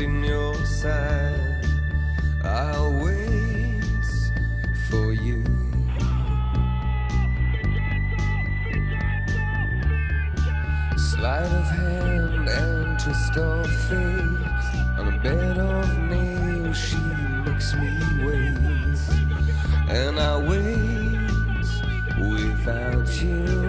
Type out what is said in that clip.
in your side. I'll wait for you. Sleight of hand and twist of fate. On a bed of nails, she makes me wait. And I wait without you.